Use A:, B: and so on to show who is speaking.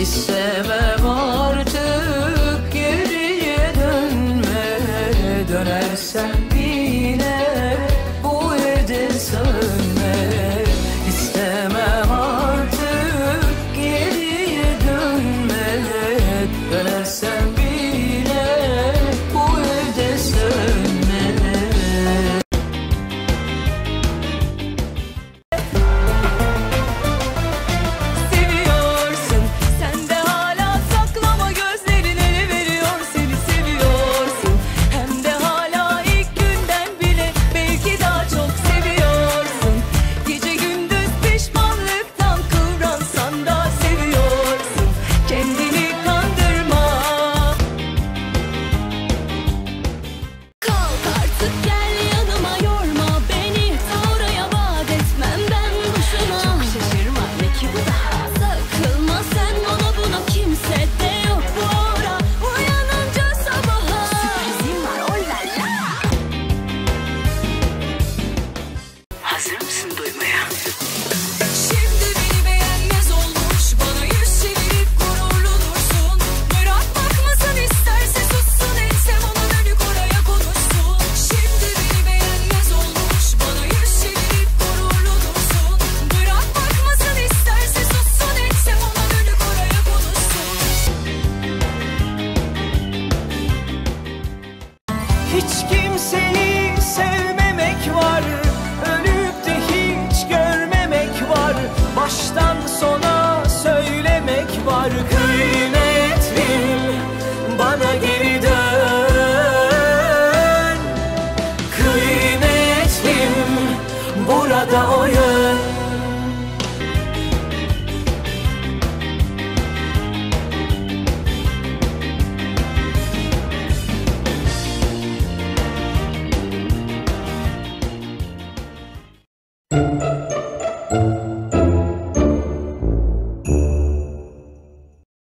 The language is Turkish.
A: İstemem artık geriye dönme. Dönersen yine bu evde sönme. İstemem artık geriye dönme. Dönersen
B: Hiç kimseyi sevmemek var Ölüp de hiç görmemek var. Baştan sona söylemek var Kıymetlim bana geri dön. Kıymetlim burada o
A: you.